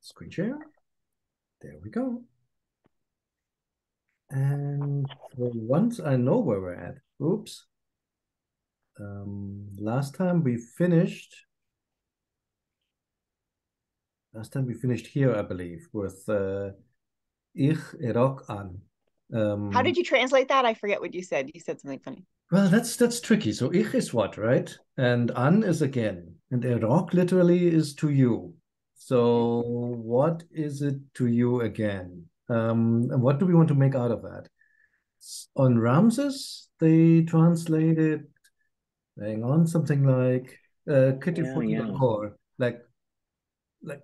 screen share. There we go. And once I know where we're at. Oops. Um, last time we finished. Last time we finished here, I believe, with uh, Ich erok an. Um, How did you translate that? I forget what you said. You said something funny. Well, that's that's tricky. So ich is what, right? And an is again. And erok literally is to you. So what is it to you again? Um, and what do we want to make out of that? On Ramses, they translated, hang on, something like uh, Yeah, yeah. core, like, like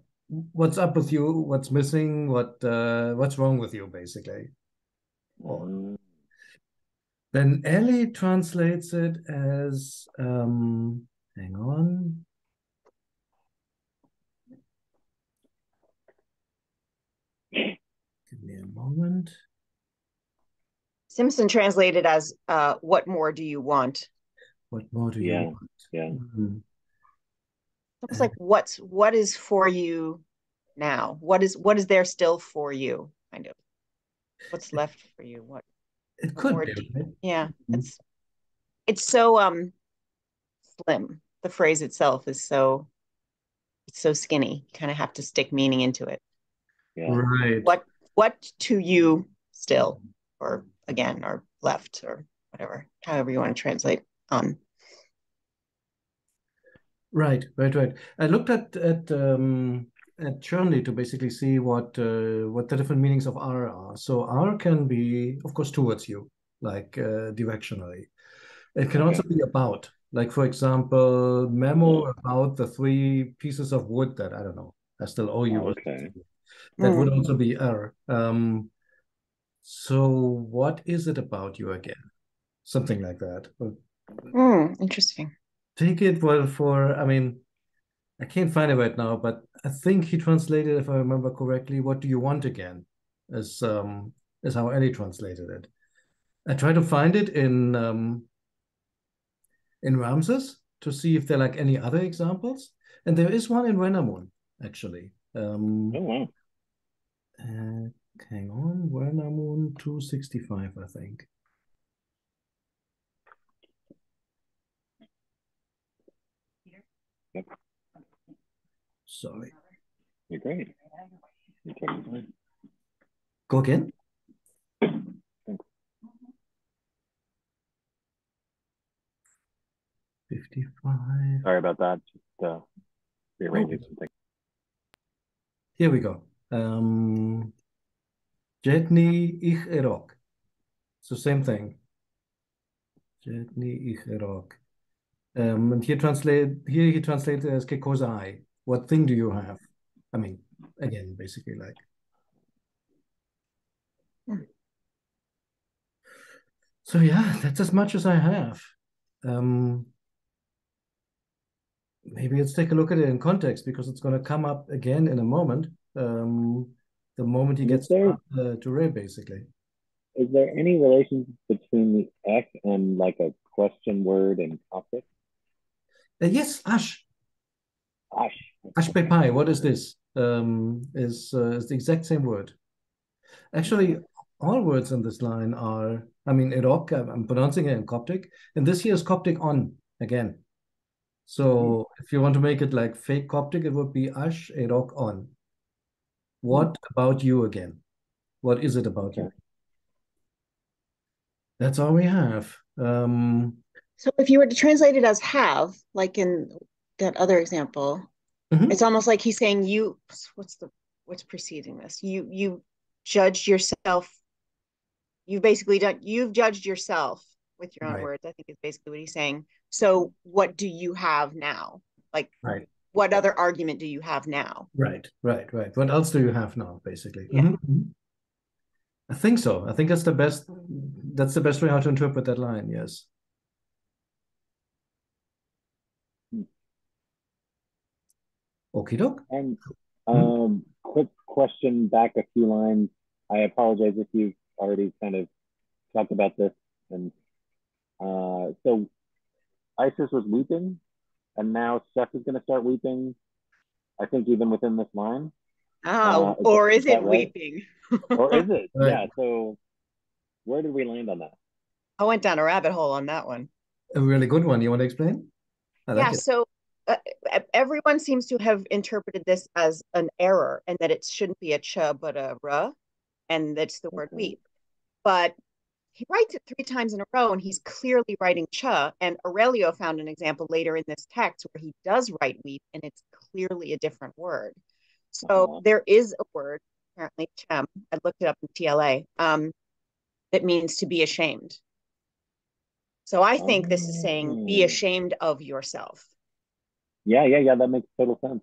what's up with you? What's missing? What uh, what's wrong with you, basically? Or Mm, then Ellie translates it as, um, hang on. Give me a moment. Simpson translated as uh, "What more do you want?" What more do you Yeah. want? yeah. Mhm. It's like what's what is for you now? What is what is there still for you? Kind of. What's left for you? What? It what could more be, right? Yeah, Mhm. it's it's so um slim. The phrase itself is so it's so skinny. You kind of have to stick meaning into it. Yeah. Right. What what to you still, or again, or left, or whatever, however you want to translate on. Right, right, right. I looked at at um, at Chernley to basically see what uh, what the different meanings of R are. So R can be, of course, towards you, like uh, directionally. It can also be about, like for example, memo about the three pieces of wood that I don't know. I still owe you. or Okay. Something. That would also be R. Um, so what is it about you again? Something like that. Or Hmm, interesting. take it well for i mean i can't find it right now but i think he translated if i remember correctly what do you want again is um is how ellie translated it i try to find it in um in ramses to see if there are like any other examples and there is one in Wenamun, actually um Oh wow. Uh, hang on Wenamun 265 i think Yep. sorry You're great. You're totally fine. go again Thanks. 55 Sorry about that. Just uh, rearranging Okay. something. Here we go. Um, Jetni ich erok. So same thing. Jetni ich erok. Um, and here translate here he translates as que cosa. What thing do you have? I mean, again, basically like. So yeah, that's as much as I have. Um, maybe let's take a look at it in context because it's going to come up again in a moment. Um, the moment he gets there- uh, to Ray, basically. Is there any relation between the X and like a question word in Coptic? Uh, yes, Ash. Ash. Ash Pepai, what is this? Um, is uh, is the exact same word. Actually, all words in this line are, I mean, Iraq, I'm pronouncing it in Coptic, and this here is Coptic on again. So if you want to make it like fake Coptic, it would be Ash Iraq on. What about you again? What is it about you? That's all we have. Um, So if you were to translate it as have, like in that other example, Mhm. it's almost like he's saying you what's the what's preceding this? You you judged yourself. You've basically done you've judged yourself with your own Right. words, I think is basically what he's saying. So what do you have now? Like Right. What other argument do you have now? Right, right, right. What else do you have now, basically? Yeah. Mhm, mhm. I think so. I think that's the best. That's the best way how to interpret that line. Yes. Okie doke. And um, quick question back a few lines. I apologize if you've already kind of talked about this. And uh, so Isis was weeping, and now Seth is going to start weeping. I think even within this line. Oh, Uh, is or that- is is that it right? weeping? or is it? Right. Yeah. So where did we land on that? I went down a rabbit hole on that one. A really good one. You want to explain? I like yeah, it. so uh, everyone seems to have interpreted this as an error and that it shouldn't be a ch but a a r, and that's the word weep. But he writes it three times in a row and he's clearly writing ch. And Aurelio found an example later in this text where he does write weep and it's clearly a different word. So Uh-huh. there is a word, apparently chem, I looked it up in TLA, um, that means to be ashamed. So I think this is saying be Oh. ashamed of yourself. Yeah, yeah, yeah. That makes total sense.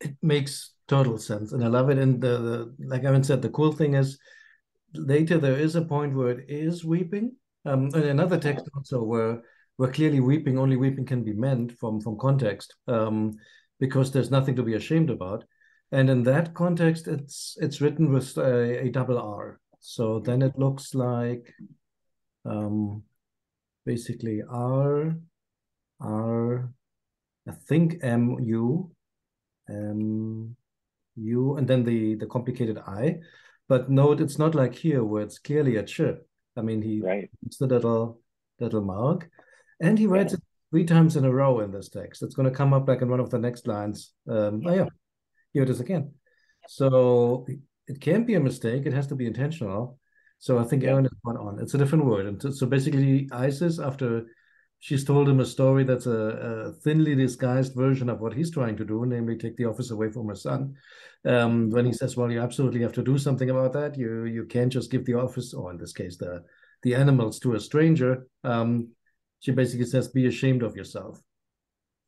It makes total sense, and I love it. And the, the like Aaron said, the cool thing is later there is a point where it is weeping. Um, and another text also where where clearly weeping, only weeping can be meant from from context, um, because there's nothing to be ashamed about. And in that context, it's it's written with a, a double R. So then it looks like um, basically R R I think M U M U and then the the complicated I. But note it's not like here where it's clearly a chip. I mean he Right. the little little mark. And he writes it three times in a row in this text. It's going to come up like in one of the next lines. Um, oh yeah, here it is again. So it can't be a mistake. It has to be intentional. So I think Yeah. Aaron is one on. It's a different word. And so basically, Isis, after she's told him a story that's a, a thinly disguised version of what he's trying to do, namely take the office away from her son. Um, when he says, "Well, you absolutely have to do something about that. You you can't just give the office, or in this case, the the animals to a stranger." Um, she basically says, "Be ashamed of yourself.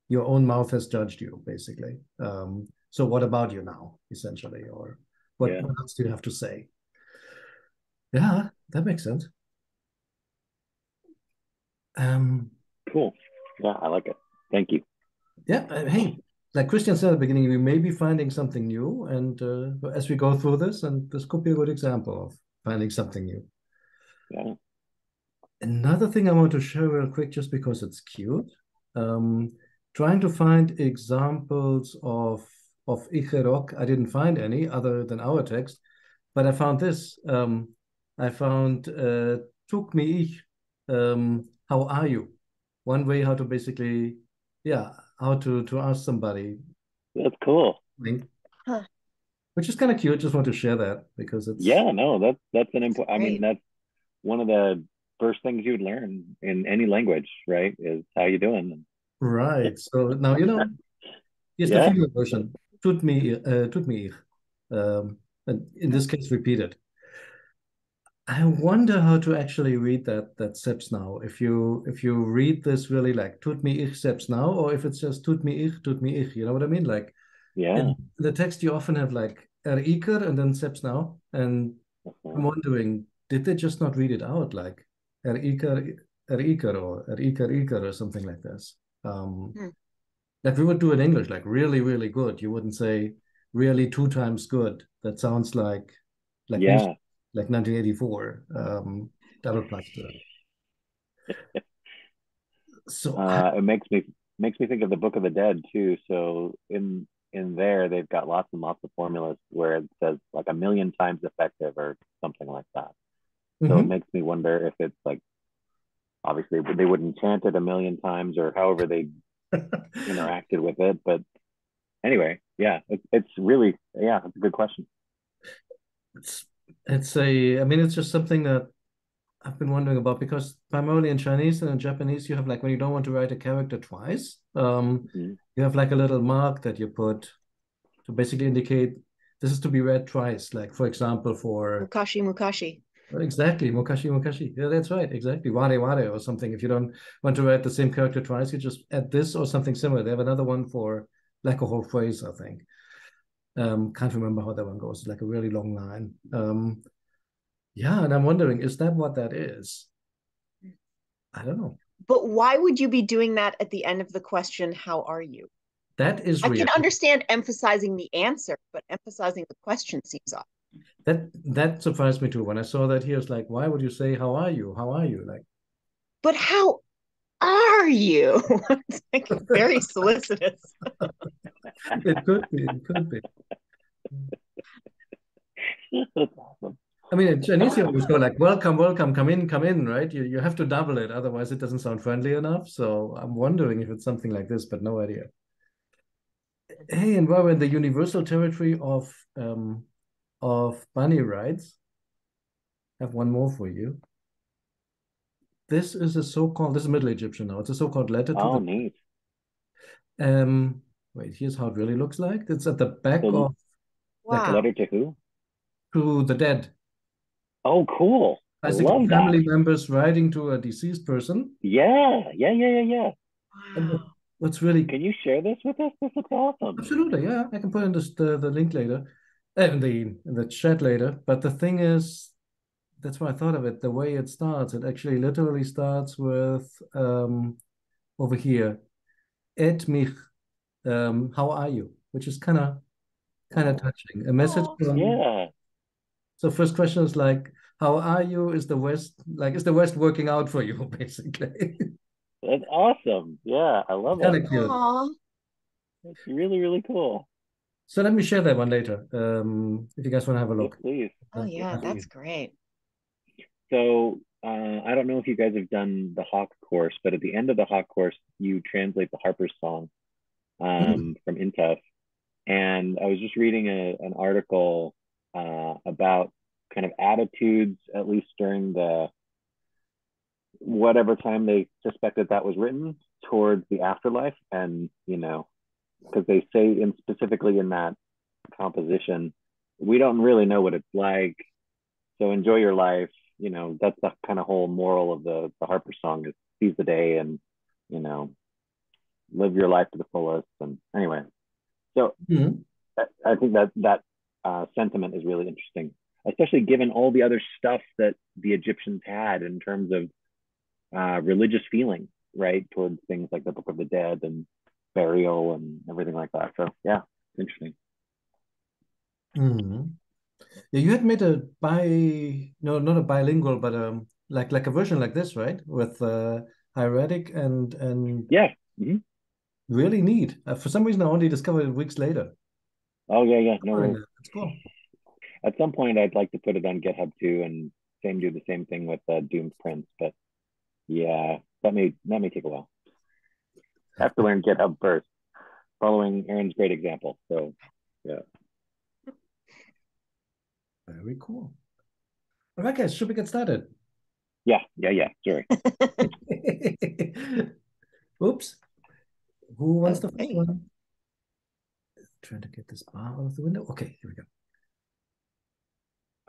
Your own mouth has judged you, basically. Um, so what about you now, essentially, or what, Yeah. what else do you have to say?" Yeah, that makes sense. Um, Cool. Yeah, I like it. Thank you. yeah, uh, hey, like Christian said at the beginning, we may be finding something new, and uh, as we go through this, and this could be a good example of finding something new. Yeah. Another thing I want to share real quick, just because it's cute, um, trying to find examples of of Icherok. I didn't find any other than our text, but I found this. Um, I found uh, "Tuk mi ich," um, how are you? One way how to basically, yeah, how to to ask somebody, That's cool. something, Huh. which is kind of cute. Just want to share that because it's Yeah, no, that's that's an important. I mean, that's one of the first things you'd learn in any language, right? Is how you doing? Right. So now you know. Here's the female version. Tut mir, uh, tut mir. Um, and in this case, repeated. I wonder how to actually read that that steps now. If you if you read this really like tut mir ich steps now, or if it's just tut mir ich, tut mir ich. You know what I mean? Like Yeah. in the text, you often have like er iker and then steps now. And Uh-huh. I'm wondering, did they just not read it out like er iker, er iker, or er iker iker, or something like this? Um, Hmm. like we would do in English, like really, really good. You wouldn't say really two times good. That sounds like like Yeah. music, like 1984 um, double plaster. So I- Uh, it makes me makes me think of the Book of the Dead too. So in in there, they've got lots and lots of formulas where it says like a million times effective or something like that. So it Mhm. makes me wonder if it's like obviously they wouldn't chant it a million times or however they interacted with it. But anyway, yeah, it's it's really yeah, it's a good question. it's it's a I mean it's just something that I've been wondering about because primarily in Chinese and in Japanese you have like when you don't want to write a character twice, um, Mhm. you have like a little mark that you put to basically indicate this is to be read twice. Like for example, for Mukashi Mukashi. exactly mukashi mukashi Yeah, that's right, exactly. Ware Ware or something. If you don't want to write the same character twice, you just add this or something similar. They have another one for like a whole phrase, I think. Um, can't remember how that one goes. It's like a really long line. Um, yeah, and I'm wondering, is that what that is? I don't know. But why would you be doing that at the end of the question, how are you? That is I real. can understand emphasizing the answer, but emphasizing the question seems odd. That that surprised me too. When I saw that here, it's like, why would you say, "How are you? How are you?" Like, But how are you? it's like very solicitous. it could be. It could be. I mean, Janice always go like, "Welcome, welcome, come in, come in," right? You you have to double it, otherwise it doesn't sound friendly enough. So I'm wondering if it's something like this, but no idea. Hey, and while we're in the universal territory of um, of bunny rides, I have one more for you. This is a so-called, this is Middle Egyptian now. It's a so-called letter to Oh, the neat. um wait, here's how it really looks like. It's at the back The of like a Wow. letter to who? to the dead. Oh, cool. I Basically, love that. family members writing to a deceased person. Yeah, yeah, yeah, yeah, yeah. Wow. what's really Can you share this with us? This looks awesome. absolutely, yeah, I can put in this the, the link later, uh, the in the chat later. But the thing is, that's why I thought of it. The way it starts, it actually literally starts with um over here, et mich, um, how are you? Which is kind of kind of touching. A message Aw. from Yeah. So first question is like, how are you? Is the West like is the West working out for you, basically? That's awesome. Yeah, I love Kind it. cute. Aw. It's really, really cool. So let me share that one later. Um, if you guys want to have a Yes, look. please. Oh yeah, that's great. So uh, I don't know if you guys have done the Hoch course, but at the end of the Hoch course, you translate the Harper's song um, from Intef. And I was just reading a, an article uh, about kind of attitudes, at least during the whatever time they suspected that was written towards the afterlife. And, you know, because they say in specifically in that composition, we don't really know what it's like. So enjoy your life. You know, that's the kind of whole moral of the, the Harper song is seize the day and, you know, live your life to the fullest. And anyway, so Mhm. I, I think that that uh, sentiment is really interesting, especially given all the other stuff that the Egyptians had in terms of uh, religious feeling, right, towards things like the Book of the Dead and burial and everything like that. So yeah, it's interesting. Mhm. Yeah, you had made a bi no, not a bilingual, but um like like a version like this, right? With uh hieratic and and Yeah. hmm really neat. Uh, for some reason, I only discovered it weeks later. Oh yeah, yeah. No, worries. it. It's cool. at some point I'd like to put it on GitHub too, and same do the same thing with uh, Doomed Prince. But yeah, that may that may take a while. I have to learn GitHub first, following Aaron's great example. So Very cool. All right, guys, should we get started? yeah, yeah, yeah. Sure. Oops. Who wants the first one? Trying to get this bar out of the window. Okay, here we go.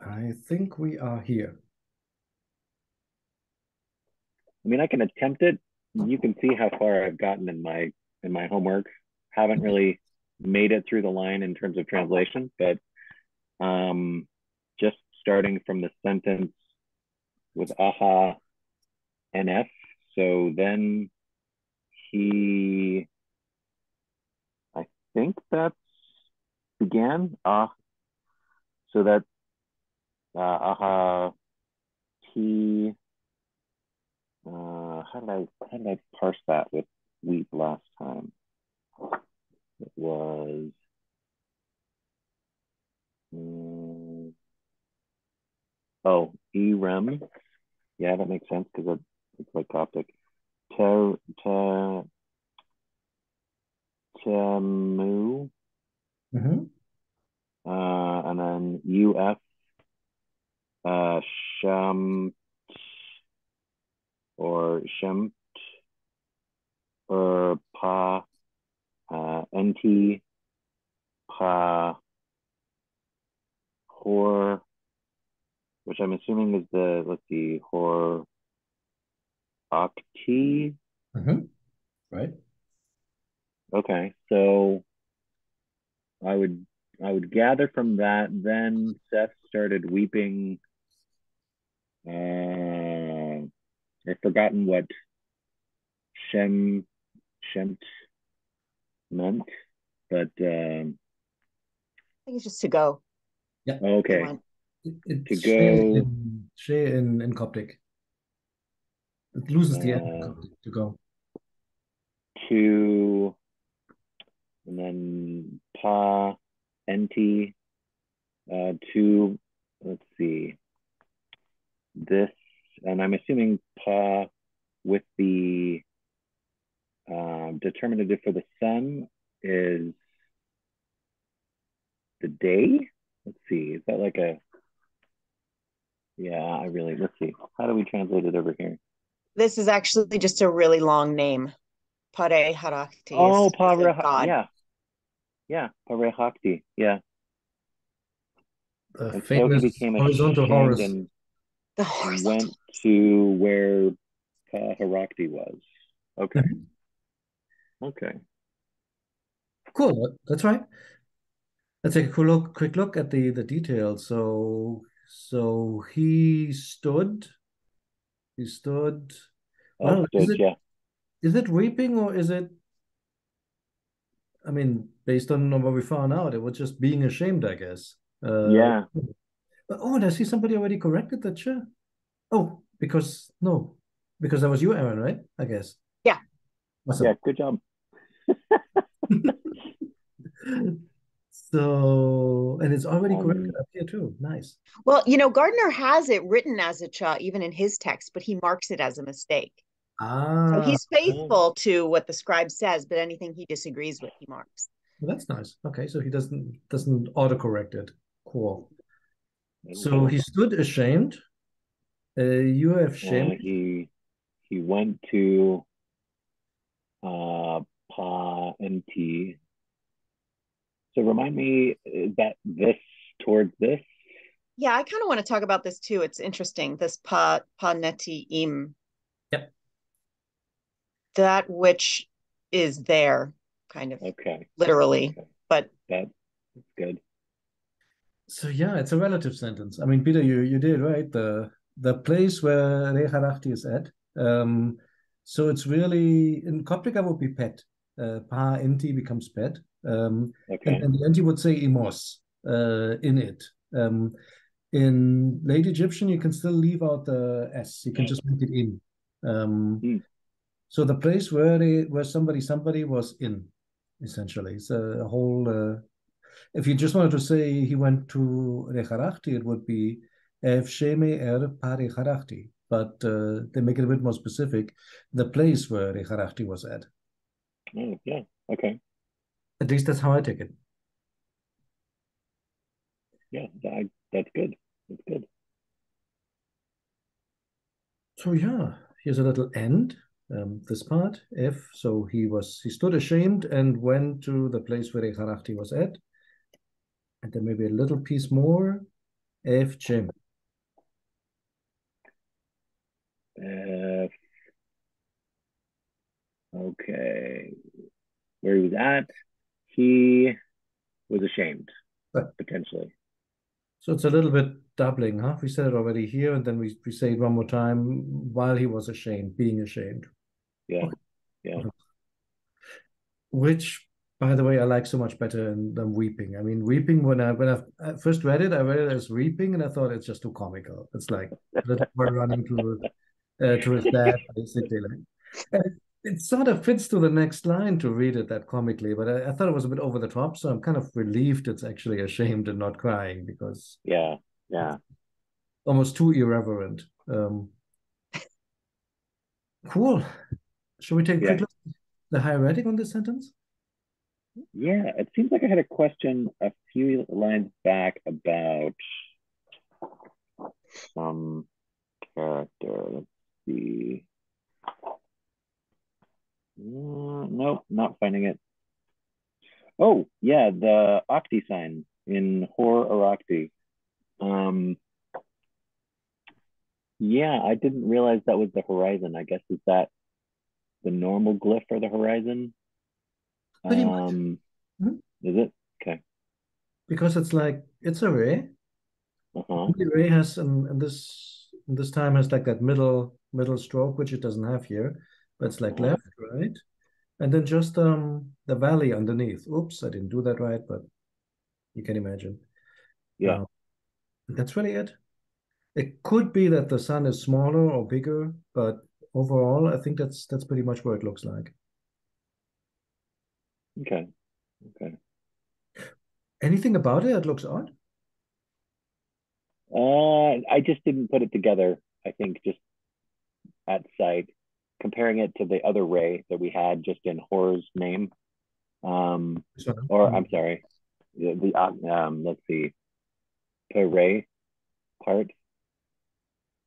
I think we are here. I mean, I can attempt it. You can see how far I've gotten in my in my homework. Haven't really made it through the line in terms of translation, but um, just starting from the sentence with aha nf. So then he, I think that's began. Ah, so that uh, aha he. Uh, how did I how did I parse that with wheat last time? It was mm, oh erem. Yeah, that makes sense because it's like Coptic. Te te temu, Mhm. uh, and then uf uh sham or shemt or pa uh, nt pa hor which i'm assuming is the let's see hor octi Mhm. Right. okay so i would i would gather from that then seth started weeping uh, i've forgotten what shem shemt meant but um I think it's just to go. Yeah. Okay Went. It, it's To go- in, in, in Coptic. It loses the end Uh, to go. to and then pa nt uh to let's see this, and I'm assuming pa with the um, determinative for the sun is the day. Let's see, is that like a, yeah, I really, let's see. How do we translate it over here? This is actually just a really long name. Pare Harakti. Oh, is- is Pare, god. yeah. Yeah, Pare Hakti, yeah. The And so he famous became horizontal ashamed Horus. and The went to where Pa Harakti was. Okay. Mm-hmm. Okay. Cool. That's right. Let's take a cool look, quick look at the the details. So so he stood. He stood. Well, is Understood, it yeah. is it weeping or is it? I mean, based on what we found out, it was just being ashamed, I guess. Uh, Yeah. but- oh, and I see somebody already corrected that. Sure. Oh, because no, because that was you, Aaron, right? I guess. Yeah. Awesome. Yeah, good job. So, and it's already Um, corrected up here too. Nice. Well, you know, Gardiner has it written as a cha even in his text, but he marks it as a mistake. So Ah, he's faithful to what the scribe says, but anything he disagrees with, he marks. well, that's nice. Okay, so he doesn't doesn't autocorrect it. Cool. So he stood ashamed. Uh, you have Uh, shamed. he he went to uh Pa and T. So remind me, is that this towards this? Yeah, I kind of want to talk about this too. It's interesting. This pa pa neti im. Yep. That which is there, kind of Okay, literally, Okay. but that's good. So yeah, it's a relative sentence. I mean, Peter, you you did right. The the place where Reharachti is at. Um, so it's really in Coptic I would be pet. Uh, pa inti becomes pet. Um, Okay. and, and the anti would say imos uh, in it. Um, in late Egyptian, you can still leave out the s. You can just make it in. Um, Hmm. So the place where they where somebody somebody was in, essentially, it's a, whole. Uh, if you just wanted to say he went to Recharachti, it would be Ev Sheme Er Parecharachti. But uh, they make it a bit more specific. The place where Recharachti was at. Oh, yeah. Okay. At least that's how I take it. Yeah, I, that's good. That's good. So yeah, here's a little end. Um, this part, F. So he was he stood ashamed and went to the place where Echarachti was at. And then maybe a little piece more. F Chem. Uh, okay. Where he was at, he was ashamed, potentially. So it's a little bit doubling, huh? We said it already here, and then we, we say it one more time while he was ashamed, being ashamed. Yeah. Yeah. Which, by the way, I like so much better than, weeping. I mean, weeping when I when I, first read it, I read it as weeping, and I thought it's just too comical. It's like a little boy running to uh, to his dad, basically. Like, it, sort of fits to the next line to read it that comically, but I, I thought it was a bit over the top. So I'm kind of relieved it's actually ashamed and not crying because Yeah. Yeah. almost too irreverent. Um, cool. Should we take Yeah. quick look at the hieratic on this sentence? Yeah. It seems like I had a question a few lines back about some character. Let's see. Uh, nope, not finding it. Oh, yeah, the Octi sign in Hor Arachti. Um, yeah, I didn't realize that was the horizon. I guess is that the normal glyph for the horizon? Pretty much. Um, Mhm. is it? Okay. Because it's like it's a ray. Uh-huh. Every ray has and, and this and this time has like that middle middle stroke, which it doesn't have here, it's like Uh-huh. left, right? And then just um the valley underneath. Oops, I didn't do that right, but you can imagine. Yeah. Um, that's really it. It could be that the sun is smaller or bigger, but overall, I think that's that's pretty much what it looks like. Okay. Okay. Anything about it that looks odd? Uh, I just didn't put it together. I think just at sight, comparing it to the other Ray that we had just in Horus's name. Um, or I'm sorry, the, the um, let's see, the Ray part.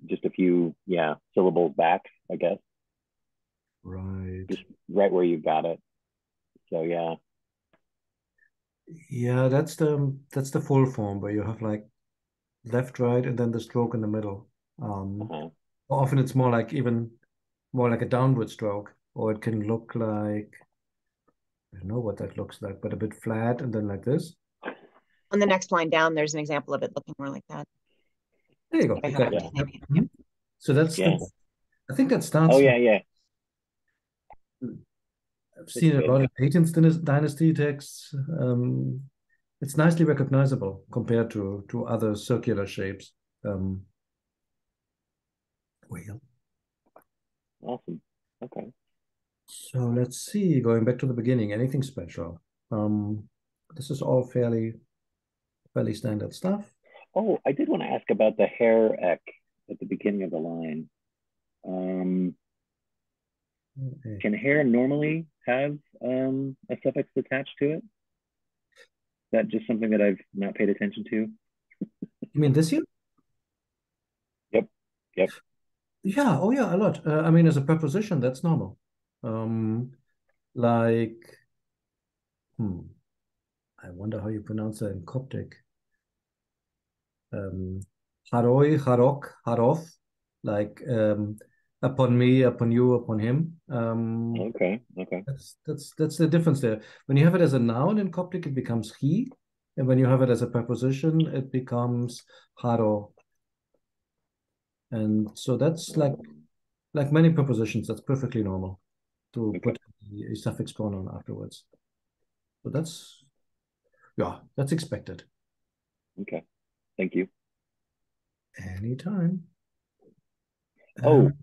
Just a few, yeah, syllables back, I guess. Right. Just right where you got it. So yeah. Yeah, that's the that's the full form where you have like left, right, and then the stroke in the middle. Um, uh-huh. Often it's more like even more like a downward stroke, or it can look like I don't know what that looks like, but a bit flat and then like this. On the next line down, there's an example of it looking more like that. There you go. Yeah. So that's, yeah. that's, I think that starts. Oh yeah, yeah. I've seen a lot of 18th dynasty texts. Um, it's nicely recognizable compared to to other circular shapes. Um, well. Awesome. Okay. So let's see. Going back to the beginning, anything special? Um, this is all fairly fairly standard stuff. Oh, I did want to ask about the hair ek at the beginning of the line. Um, okay. Can hair normally have um, a suffix attached to it? Is that just something that I've not paid attention to? you mean this year? Yep. Yep. Yeah. Oh, yeah. A lot. Uh, I mean, as a preposition, that's normal. Um, like, hmm. I wonder how you pronounce that in Coptic. Um, haroi, harok, harof, like um, upon me, upon you, upon him. Um, okay, okay. That's that's that's the difference there. When you have it as a noun in Coptic, it becomes he, and when you have it as a preposition, it becomes haro. And so that's like like many prepositions. That's perfectly normal to okay. put a suffix pronoun afterwards. So that's yeah, that's expected. Okay, thank you. Anytime. Oh, um,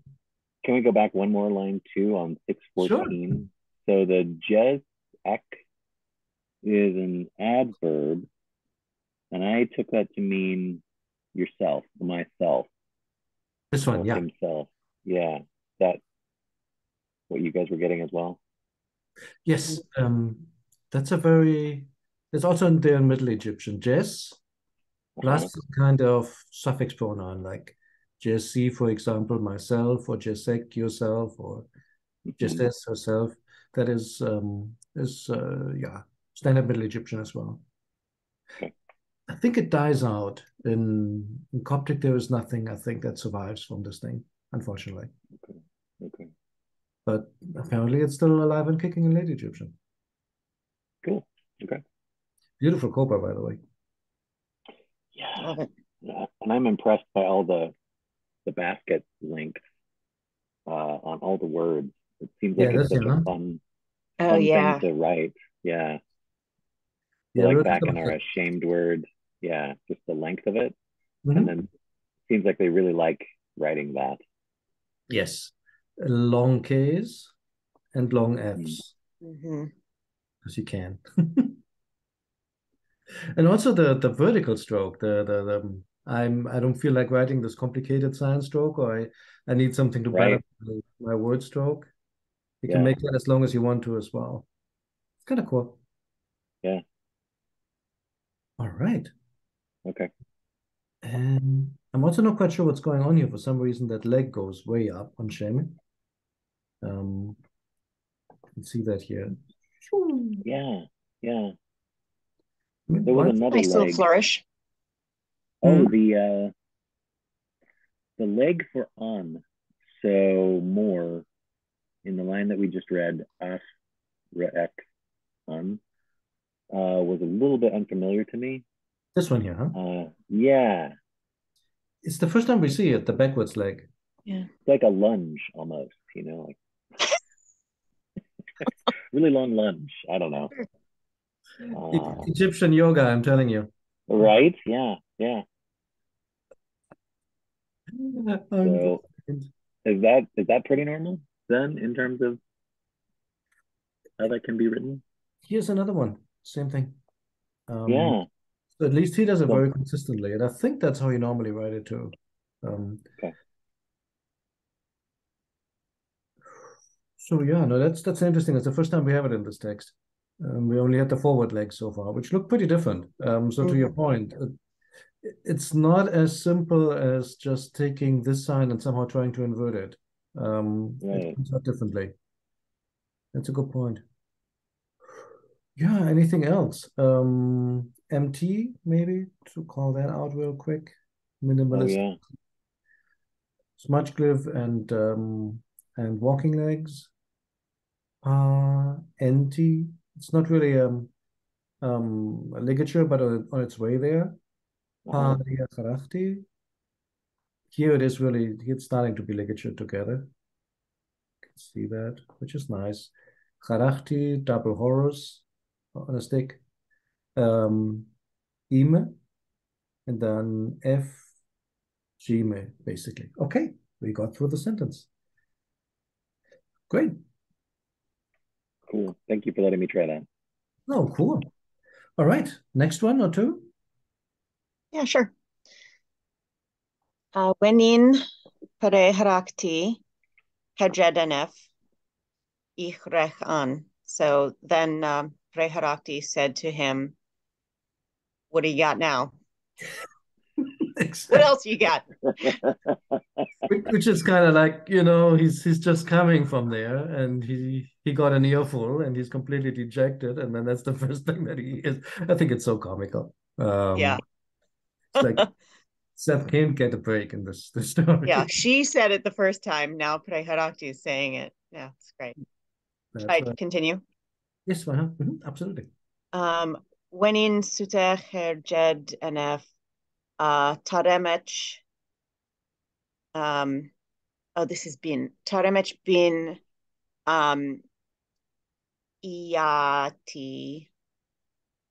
can we go back one more line too on 614? Sure. So the jes ek is an adverb, and I took that to mean yourself, myself. This one, yeah. Himself. Yeah. That what you guys were getting as well? Yes. Um that's a very there's also in the Middle Egyptian jes plus uh-huh. kind of suffix pronoun like Jesse, for example, myself, or Jesek, yourself, or Jesses, mm-hmm. herself. That is, um, is uh, yeah, standard Middle Egyptian as well. Okay. I think it dies out in, in Coptic. There is nothing I think that survives from this thing, unfortunately. Okay. Okay. But apparently, it's still alive and kicking in late Egyptian. Cool. Okay. Beautiful copper, by the way. Yeah. And I'm impressed by all the the basket links uh, on all the words. It seems like yeah, it's such a fun, oh, fun yeah. thing to write. Yeah. yeah like back in our ashamed word. Yeah, just the length of it. Mm-hmm. And then seems like they really like writing that. Yes. Long K's and long F's. Mm-hmm. As you can. and also the the vertical stroke, the the, the I'm I don't feel like writing this complicated science stroke, or I, I need something to right. balance my, word stroke. You yeah. can make that as long as you want to as well. It's kind of cool. Yeah. All right. Okay. And I'm also not quite sure what's going on here. For some reason, that leg goes way up on Shaman. Um, you can see that here. Yeah, yeah. There was another nice leg. flourish. Oh, mm-hmm. the uh, the leg for on. So more in the line that we just read, as re'ek on, uh, was a little bit unfamiliar to me. This one here, huh? Uh, yeah. It's the first time we see it, the backwards leg. Yeah. It's like a lunge almost, you know, like really long lunge. I don't know. Uh, Egyptian yoga, I'm telling you. Right? Yeah, yeah. So is that is that pretty normal then in terms of how that can be written? Here's another one. Same thing. Um, yeah. So at least he does it very consistently, and I think that's how he normally write it too. Um, Okay. So yeah, no, that's that's interesting. It's the first time we have it in this text. Um, we only had the forward legs so far, which look pretty different. Um, so to your point, it, it's not as simple as just taking this sign and somehow trying to invert it. Um, it comes out differently. That's a good point. Yeah, anything else? Um, MT maybe to call that out real quick. Oh Minimalist yeah. smudge glyph and um and walking legs. Uh NT. It's not really um um a ligature, but on, on its way there. Uh-huh. Here it is really it's starting to be ligature together. You can see that, which is nice. Kharachti, double Horus on a stick. Um Ime, and then F Gme, basically. Okay, we got through the sentence. Great. Cool. Thank you for letting me try that. Oh, cool. All right, next one or two? Yeah, sure. Uh, Wenin Pareharakti Hajedanef Ichrechan. So then um, Preharakti said to him, What do you got now? What else you got? Which is kind of like, you know, he's he's just coming from there and he he got an earful and he's completely dejected and then that's the first thing that he is. I think it's so comical. Um, Yeah. It's like Seth can't get a break in this this story. Yeah, she said it the first time. Now Preharakti is saying it. Yeah, it's great. That's I right. continue? Yes, uh-huh. Mhm, absolutely. Um, Wenin Sutecher Jed NF uh Taremech. Um, oh, this has been Taremech bin um Iati.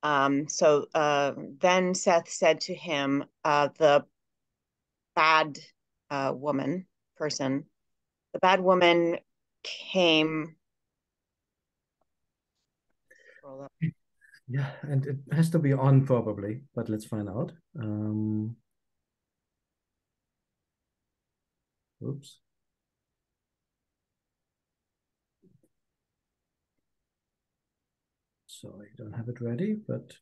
Um, so uh, then Seth said to him, uh, the bad uh, woman person, the bad woman came. Yeah, and it has to be on probably, but let's find out. Um, oops. Sorry, don't have it ready, but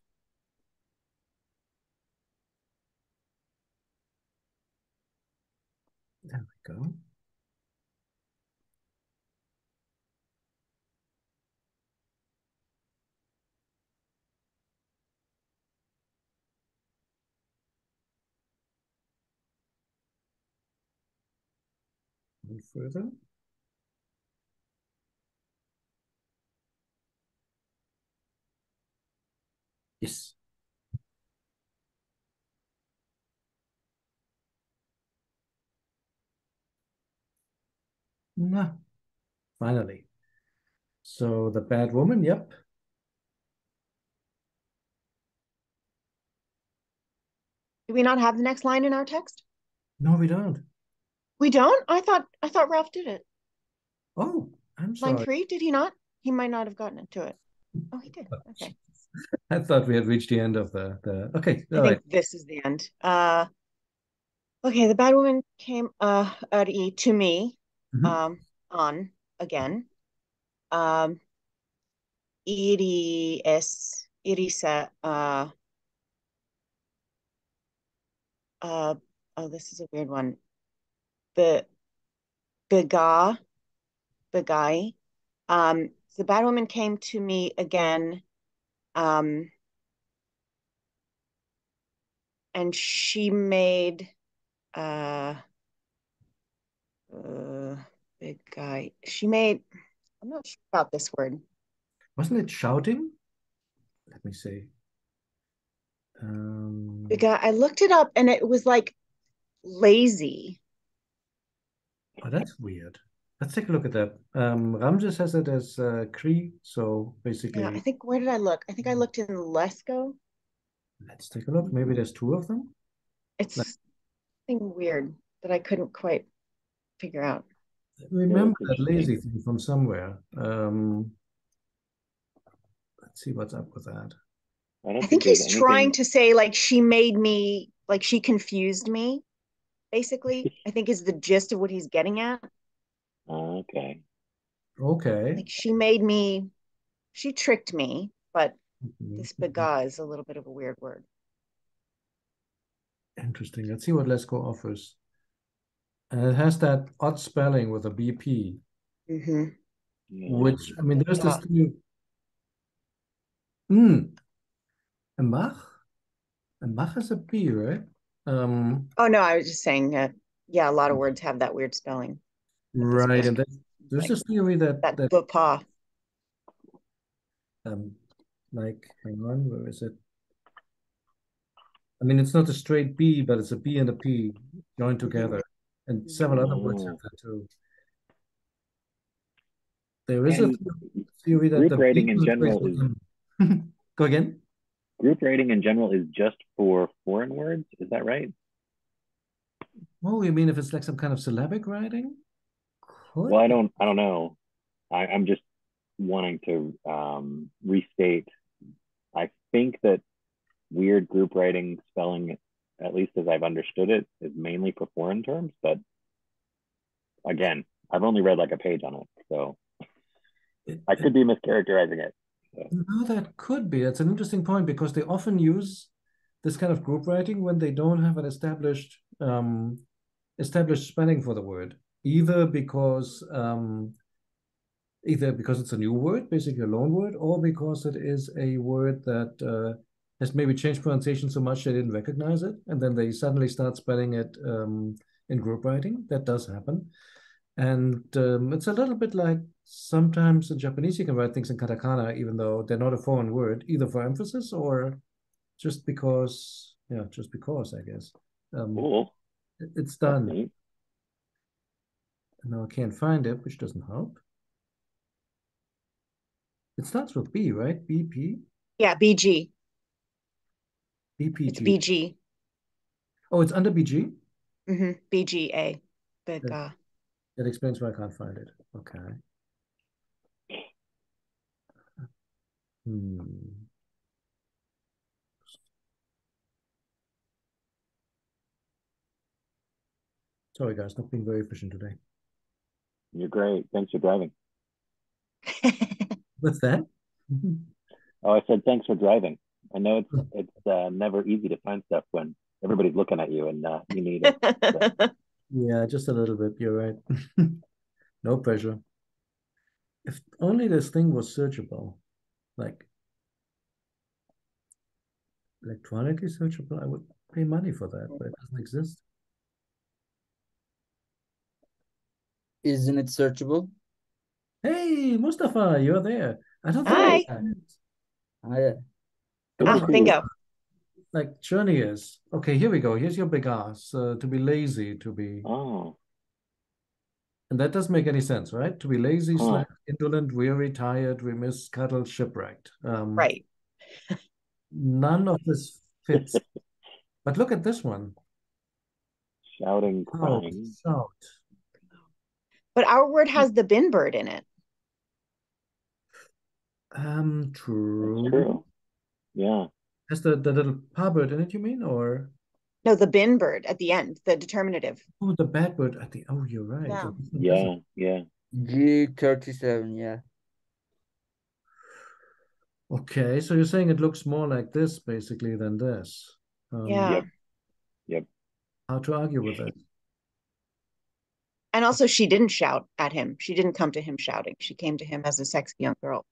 there we go. Further. Yes. Nah, finally. So the bad woman, yep. Do we not have the next line in our text? No, we don't. We don't? I thought I thought Ralph did it. Oh, I'm Line three, did he not? He might not have gotten into it. Oh, he did. Okay. I thought we had reached the end of the the. Okay, I all think right. this is the end. Uh, okay, the bad woman came uh Ari, to me Mhm. um on again. Um Iris Irisa uh uh oh this is a weird one. The Bega Begai. Um the bad woman came to me again. Um and she made uh uh big guy she made i'm not sure about this word Wasn't it shouting? Let me see. Um, big guy i looked it up and it was like lazy oh, that's weird. Let's take a look at that. Um, Ramses has it as uh, Cree, so basically, yeah i think where did i look i think i looked in Lesko let's take a look. Maybe there's two of them. it's Like- something weird that i couldn't quite figure out Remember that lazy thing from somewhere. Um, let's see what's up with that. I don't I think there's he's trying to say like she made me like she confused me, basically. I think is the gist of what he's getting at. Okay. Okay. Like she made me, she tricked me, but Mhm. this baga is a little bit of a weird word. Interesting. Let's see what Lesko offers. And it has that odd spelling with a BP, hmm which, I mean, there's this Yeah. thing. Mm. A mach? A mach is a B, right? Um, Oh no, I was just saying that. Yeah, a lot of words have that weird spelling. right. And there's, there's Like this theory that, That that um, like, hang on, where is it? I mean, it's not a straight B, but it's a B and a P joined together. And several other words have that too. There is a theory that the in general is Go again? Group writing in general is just for foreign words. Is that right? Well, you mean if it's like some kind of syllabic writing? Could Well, I don't. I don't know. I, I'm just wanting to um, restate. I think that weird group writing spelling, at least as I've understood it, is mainly for foreign terms. But again, I've only read like a page on it, so I could be mischaracterizing it. No, that could be. That's an interesting point because they often use this kind of group writing when they don't have an established um, established spelling for the word, either because um, either because it's a new word, basically a loan word, or because it is a word that uh, has maybe changed pronunciation so much they didn't recognize it, and then they suddenly start spelling it um, in group writing. That does happen. And um, it's a little bit like sometimes in Japanese you can write things in katakana, even though they're not a foreign word, either for emphasis or just because, yeah, just because, I guess. Um, Cool. it's done. neat. Now I can't find it, which doesn't help. It starts with B, right? BP? Yeah, BG. BPG. It's BG. Oh, it's under BG? Mm-hmm. BGA. Baga. That explains why I can't find it. Okay. Hmm. Sorry, guys, not being very efficient today. You're great. Thanks for driving. What's that? Oh, I said thanks for driving. I know it's it's uh, never easy to find stuff when everybody's looking at you and uh, you need it. Yeah, just a little bit. You're right. No pressure. If only this thing was searchable, like electronically searchable, I would pay money for that, but it doesn't exist. Isn't it searchable? Hey, Mustafa, you're there. I don't Hi. think that. I, ah, bingo. Like journey is. Okay, here we go. Here's your big ass. Uh, to be lazy, to be, Oh, and that doesn't make any sense, right? To be lazy, Huh. slack, indolent, weary, tired, remiss, cuddled, shipwrecked. Um, Right. None of this fits. But look at this one. shouting, Oh, crying. shout. But our word has the bin bird in it. Um, true. true. Yeah. Has the, the little pa bird in it, you mean? Or No, the bin bird at the end, the determinative. oh, the bad bird at the oh, you're right. Yeah. Yeah. Yeah. G37, yeah. Okay, so you're saying it looks more like this basically than this. Um, Yeah. Yep. Yep. How to argue with it? And also, she didn't shout at him. She didn't come to him shouting. She came to him as a sexy young girl.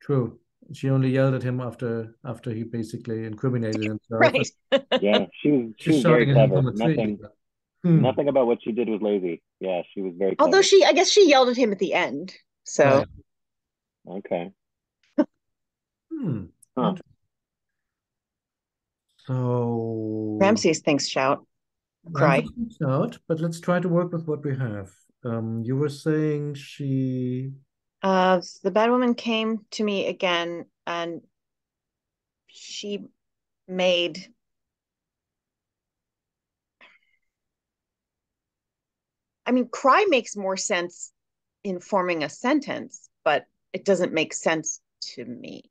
True. She only yelled at him after after he basically incriminated himself. Right. Yeah. She was she She's was very shouting at him clever. from a tree. Nothing Hmm. nothing about what she did was lazy. Yeah, she was very clever. Although she, I guess she yelled at him at the end. So Right. Okay. Hmm. Huh. So Ramses thinks shout, cry. Shout, but let's try to work with what we have. Um, you were saying she Uh, the bad woman came to me again and she made I mean, cry makes more sense in forming a sentence, but it doesn't make sense to me.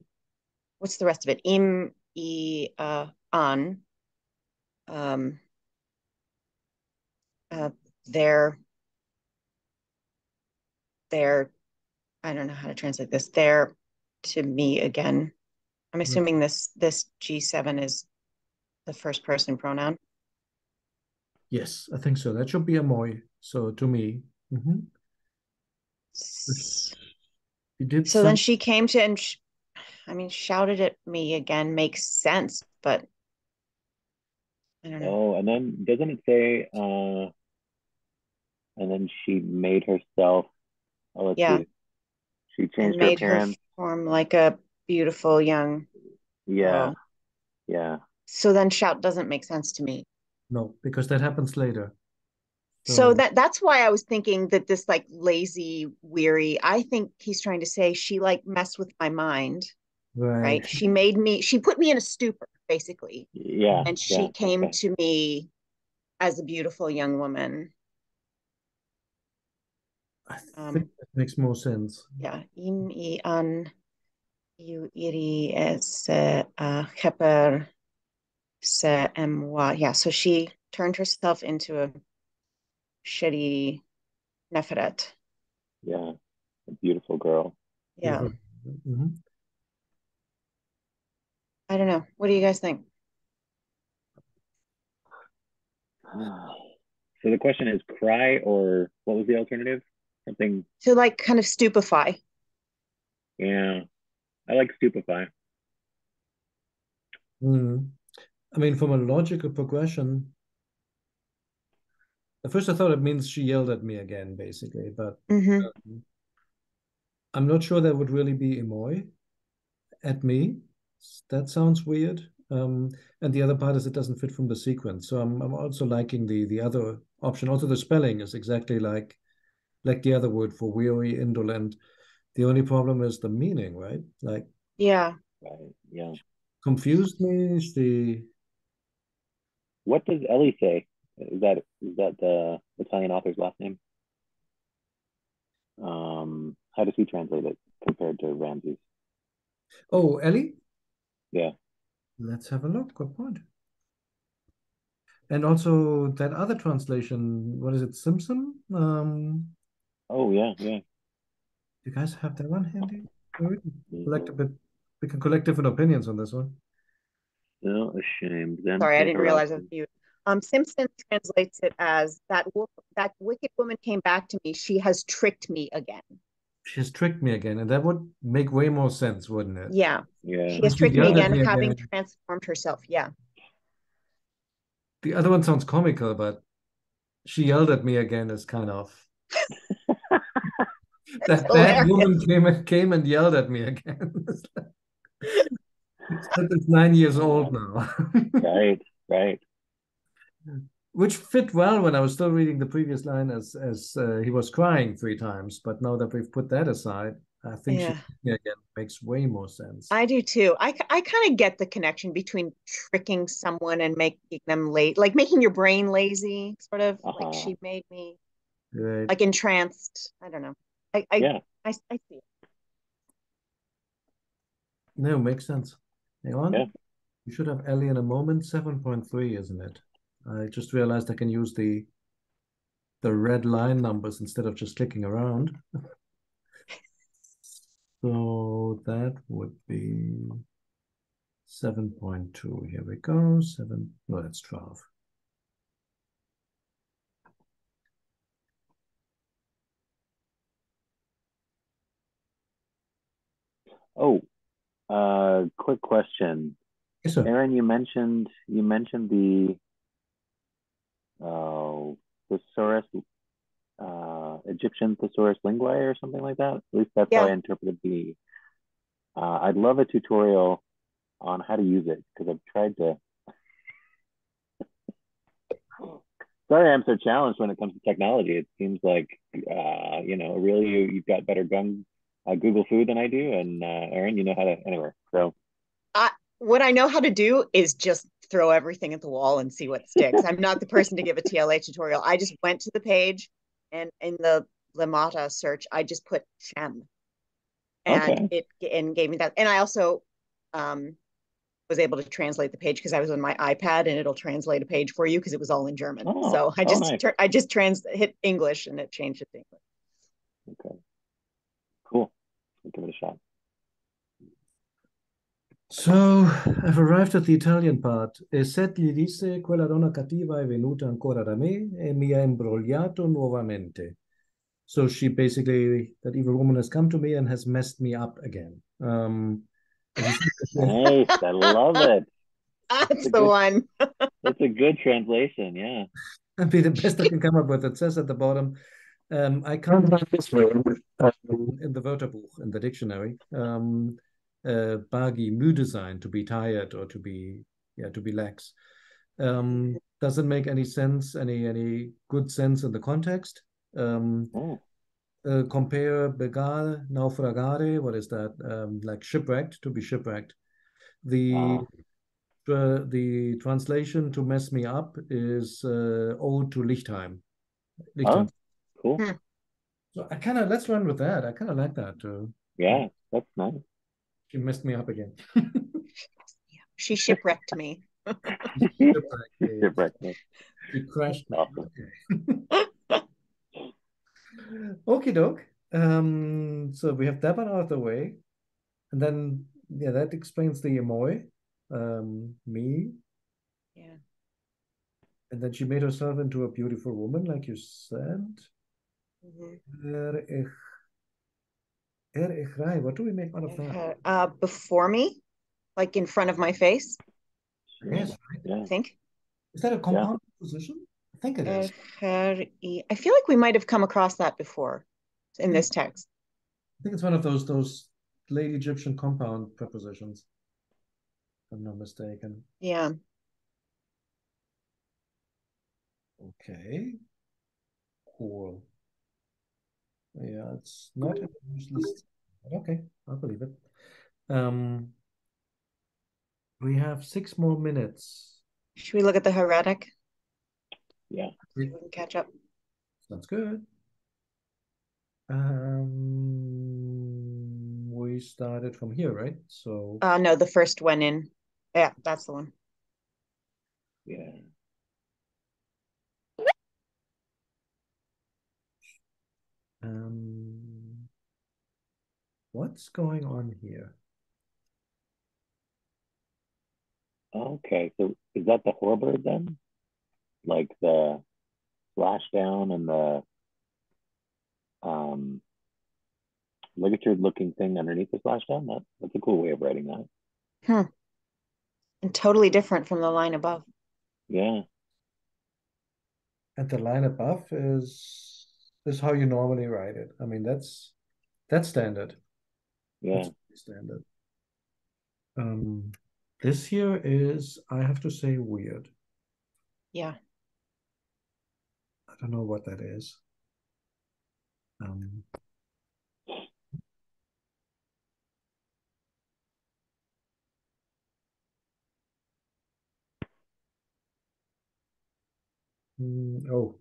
what's the rest of it? Im i uh an. Um uh they're they're I don't know how to translate this. They're to me again. I'm assuming this this G7 is the first person pronoun. Yes, I think so. That should be a moi. So to me. Mm -hmm. You did So then she came to and sh I mean shouted at me again makes sense, but I don't know. Oh, and then doesn't it say, uh, and then she made herself, oh, let's Yeah. see. She changed her made her appearance. form like a beautiful young Yeah, girl. yeah. So then shout doesn't make sense to me. No, because that happens later. So that that's why I was thinking that this like lazy, weary, I think he's trying to say she like messed with my mind, right. right? She made me, she put me in a stupor, basically. Yeah, And she yeah, came okay. to me as a beautiful young woman. I Um, think that makes more sense. Yeah. Im i an iu iri es uh heper se emwa. Yeah. So she turned herself into a shitty Neferet. Yeah, a beautiful girl. Yeah. Mhm. I don't know. What do you guys think? So the question is cry or what was the alternative? Something, To like kind of stupefy. yeah. I like stupefy. Mm. I mean, from a logical progression, at first I thought it means she yelled at me again, basically, but hmm um, I'm not sure that would really be Emoy at me. That sounds weird. Um, and the other part is it doesn't fit from the sequence. So I'm I'm also liking the the other option. Also, the spelling is exactly like like the other word for weary, indolent. The only problem is the meaning, right? Like Yeah. Right. Yeah. confused me. She What does Ellie say? Is that is that the Italian author's last name? Um, how does he translate it compared to Ramses? Oh, Ellie? Yeah. Let's have a look. Good point. And also that other translation, what is it, Simpson? Um, Oh yeah, yeah. you guys have that one handy? We can collect a bit. We can collect different opinions on this one. So ashamed. Them Sorry, I didn't realize I interrupted. was mute. Um, Simpson translates it as that wo- that wicked woman came back to me. She has tricked me again. She's tricked me again, and that would make way more sense, wouldn't it? Yeah. Yeah. She has tricked me yelled at again, having again. transformed herself. Yeah. The other one sounds comical, but she yelled at me again is kind of that bad woman came and came and yelled at me again. It's like- it's like it's nine years old now. Right, right. Which fit well when I was still reading the previous line as as uh, he was crying three times, but now that we've put that aside, I think Yeah. she again makes way more sense. I do too. I, I kind of get the connection between tricking someone and making them late, like making your brain lazy, sort of Uh-huh. like she made me Right. like entranced. I don't know. I I Yeah. I, I see. No, makes sense. Hang on. Yeah. You should have Ellie in a moment. 7.3, isn't it? I just realized I can use the the red line numbers instead of just clicking around. So that would be 7.2. Here we go. Seven. No, that's 12. Oh, uh, quick question. Yes, sir. Aaron, you mentioned you mentioned the oh thesaurus uh Egyptian thesaurus linguae or something like that. At least that's how I interpreted the uh I'd love a tutorial on how to use it because I've tried to Sorry, I'm so challenged when it comes to technology. It seems like uh, you know, really you, you've got better gun uh, Google food than I do, and uh, Aaron, you know how to anyway. So What I know how to do is just throw everything at the wall and see what sticks. I'm not the person to give a TLA tutorial. I just went to the page and in the Lemmata search, I just put Shem. And Okay. it and gave me that. And I also um, was able to translate the page because I was on my iPad and it'll translate a page for you because it was all in German. Oh, so I oh, just nice. tur- I just trans hit English and it changed it to English. Okay. Cool. I'll give it a shot. So I've arrived at the Italian part. E se gli disse quella donna cattiva è venuta ancora da me e mi ha imbrogliato nuovamente. So she basically, that evil woman has come to me and has messed me up again. Um, and you see- Nice. I love it. That's a the good- one. That's a good translation. Yeah. I be the best I can come up with. It says at the bottom, um, I can't write this word um, in the Wörterbuch, in the dictionary. Um, uh, bagi, müde sein, to be tired or to be, yeah, to be lax. Um, doesn't make any sense, any any good sense in the context. Um, Oh, uh, compare begal, naufragare, what is that? Um, like shipwrecked, to be shipwrecked. The Wow. uh, the translation to mess me up is uh, owed to Lichtheim. Lichtheim. cool. Hmm. So I kind of let's run with that. I kind of like that too. Yeah, that's nice. She messed me up again. She shipwrecked me. Shipwreck. She crashed me. Awesome. Okay. Okie doke. Um, so we have that one out of the way. And then, yeah, that explains the Emoy, um, me. Yeah. And then she made herself into a beautiful woman, like you said. Mhm. Er ich, er. What do we make out of that? Uh, before me, like in front of my face, Yes, right. Yeah. I think. Is that a compound position? I think it is. Echeri- I feel like we might have come across that before in this text. I think it's one of those those late Egyptian compound prepositions. If I'm not mistaken. Yeah. Okay. Cool. Yeah, it's not in the use list. Okay, I'll believe it. Um, we have six more minutes. Should we look at the hieratic? Yeah. We can catch up. Sounds good. Um, we started from here, right? So Uh, no, the first one in. Yeah, that's the one. Yeah. Um, what's going on here? Okay. So is that the warbird then? Like the splashdown and the um ligatured looking thing underneath the splashdown? That that's a cool way of writing that. Hmm. And totally different from the line above. Yeah. And the line above is is how you normally write it. I mean, that's that's standard. Yeah. That's standard. Um, this here is, I have to say, weird. Yeah. I don't know what that is. Um, mm, oh,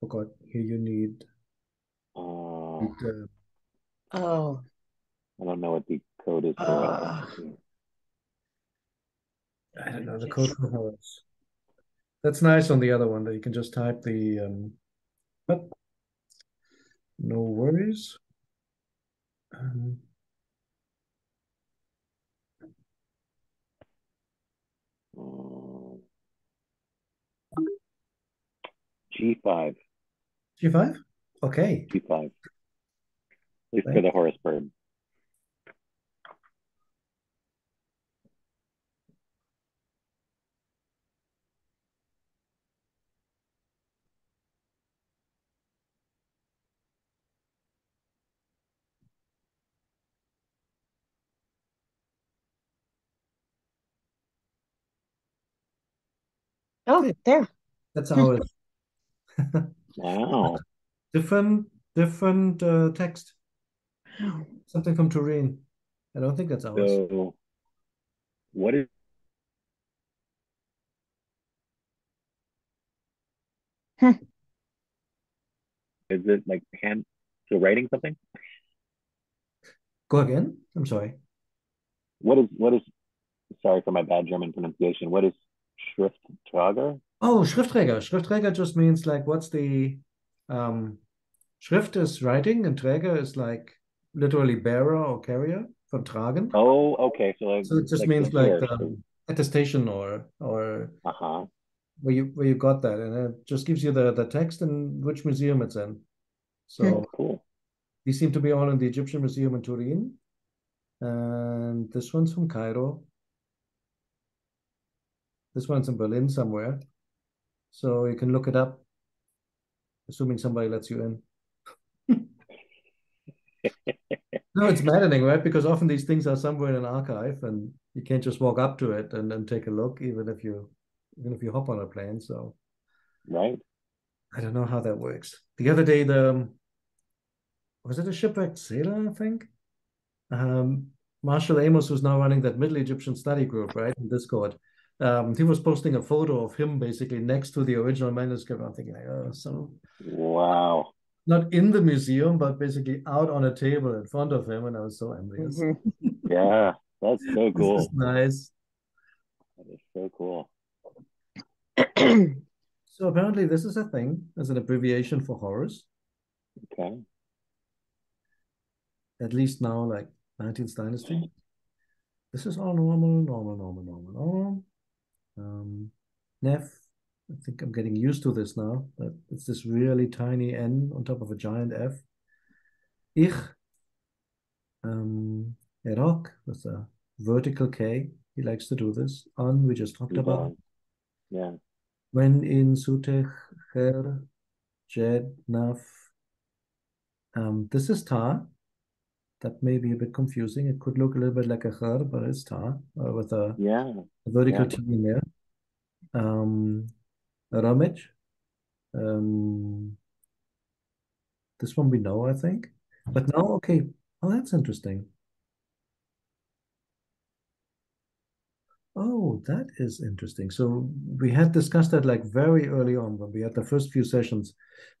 forgot. Here you need uh, oh. I don't know what the code is uh, i don't know. The code for Horus that's nice on the other one that you can just type the um but no worries. Um, uh, G5. G five. Okay. G five. At least for the Horus bird. Oh, there. That's how it is. Wow. Different different uh, text. Something from Turin. I don't think that's ours. So what is Hmm. is it like hand so writing something? Go again. I'm sorry. what is what is sorry for my bad German pronunciation. What is Schriftträger? Oh, Schriftträger. Schriftträger just means like what's the um Schrift is writing and Träger is like literally bearer or carrier from tragen. Oh, okay. So, like, So it just like means like um, attestation or or uh-huh. where you where you got that, and it just gives you the the text and which museum it's in. So Cool. these seem to be all in the Egyptian Museum in Turin, and this one's from Cairo. This one's in Berlin somewhere, so you can look it up, assuming somebody lets you in. No, it's maddening, right? Because often these things are somewhere in an archive, and you can't just walk up to it and, and take a look, even if you even if you hop on a plane. So Right. I don't know how that works. The other day, the was it a shipwrecked sailor, I think? Um, Marshall Amos, who's now running that Middle Egyptian study group, right, in Discord. Um, he was posting a photo of him basically next to the original manuscript. I'm thinking, like, oh, so Wow. not in the museum, but basically out on a table in front of him, and I was so envious. Mhm. Yeah. That's so This cool. is nice. That is so cool. So apparently, this is a thing as an abbreviation for Horus, Okay. at least now, like 19th dynasty. This is all normal, normal, normal, normal, normal. Um, Nef, I think I'm getting used to this now, but it's this really tiny N on top of a giant F. Ich, um, Erok with a vertical K. He likes to do this. An, we just talked about. Yeah. When in Sutech, Cher, Jed, Naf. Um, this is Ta. That may be a bit confusing. It could look a little bit like a Cher, but it's Ta uh, with a, Yeah. a vertical Yeah. T in there. Um, Ramej. Um, this one we know, I think. But now, okay. Oh, that's interesting. Oh, that is interesting. So we had discussed that like very early on when we had the first few sessions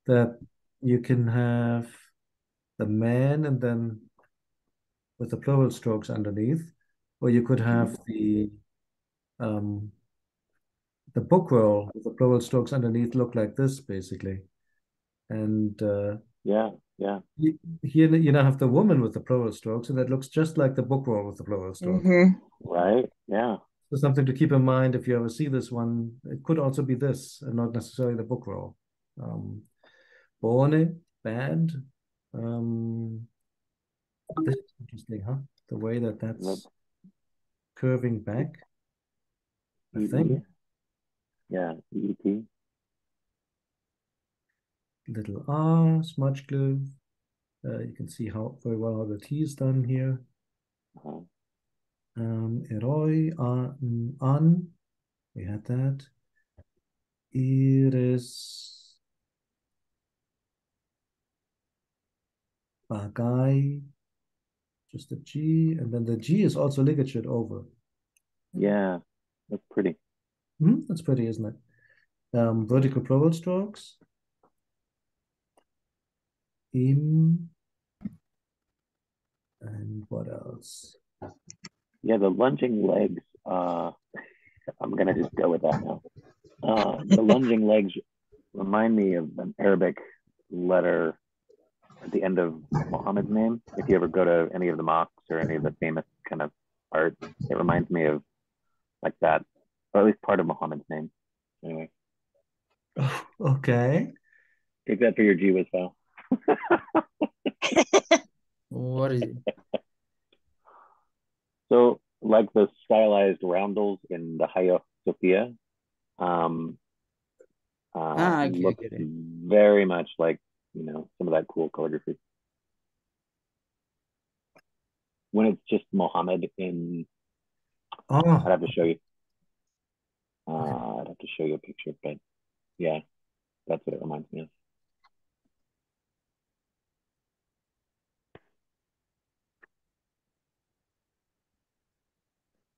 that you can have the man and then with the plural strokes underneath, or you could have the um the book roll with the plural strokes underneath look like this basically. And uh Yeah. Yeah. here you now have the woman with the plural strokes, and that looks just like the book roll with the plural strokes. Mhm. Right. Yeah. So something to keep in mind if you ever see this one, it could also be this and not necessarily the book roll. Um, Borne, bad. Um, this is interesting, huh? The way that that's Yep. curving back. I think Yeah. EET. little R, smudge glue. Uh, you can see how very well how the T is done here. Uh-huh. Um, Eroi, an, an, we had that. Iris, Bagai, just a G, and then the G is also ligatured over. Yeah. That's pretty. Hmm, that's pretty, isn't it? Um, vertical plural strokes. Im, and what else? Yeah. The lunging legs. Uh, I'm gonna just go with that now. Uh, the lunging legs remind me of an Arabic letter at the end of Muhammad's name. If you ever go to any of the mosques or any of the famous kind of art, it reminds me of like that, or at least part of Muhammad's name. Anyway, Okay. take that for your G with file. What is it? So, like the stylized roundels in the Hagia Sophia, um, uh, Ah, okay, look get it. very much like you know some of that cool calligraphy. When it's just Mohammed in, I'd Oh, have to show you. Uh, I'd have to show you a picture, but yeah, that's what it reminds me of.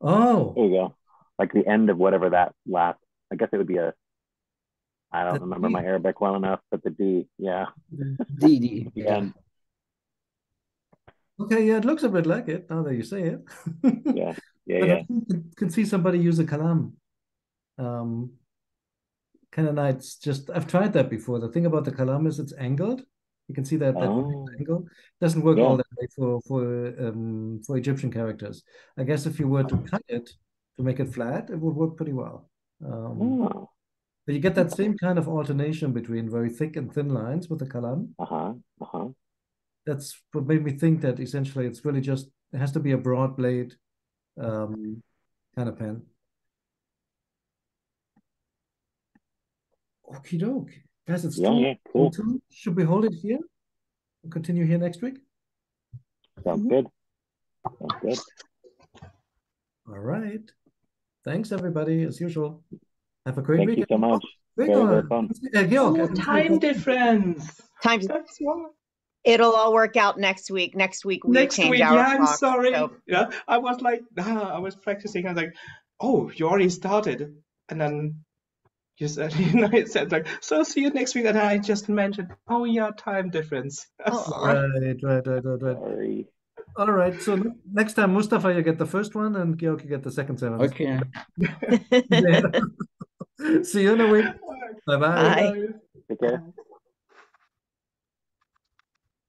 oh, There you go. Like the end of whatever that last. I guess it would be a. I don't The remember my Arabic well enough, but the D, yeah, D, D. Yeah. Okay, yeah, it looks a bit like it now that you say it. Yeah, yeah, But yeah. I can see somebody use a kalam. Um, Canaanites just I've tried that before. The thing about the kalam is it's angled. You can see that that Oh, angle doesn't work Yeah. all that way for for um for Egyptian characters. I guess if you were to cut it to make it flat, it would work pretty well. Um, oh, but you get that same kind of alternation between very thick and thin lines with the kalam. uh-huh, uh-huh. That's what made me think that essentially it's really just it has to be a broad blade um kind of pen. Okie doke. Guys, it's Yeah, yeah, cool. two. Should we hold it here? We'll continue here next week? Sounds Mhm. good. Sounds good. All right. Thanks, everybody, as usual. Have a great Thank you so much. Wait, Very, very fun. uh, Georg, Oh, time difference. Times That's why. it'll all work out next week. Next week we Next change week, our yeah, I'm clock, sorry. so- Yeah, I was like, ah, I was practicing. I was like, oh, you already started, and then you said, you know, it said like, so see you next week, and I just mentioned, oh yeah, time difference. Oh, Sorry. Right, right, right, right, right. Sorry. All right. So next time, Mustafa, you get the first one, and Georg, you get the second sentence. Okay. Yeah. See you in a week. Bye-bye. Bye. Take care.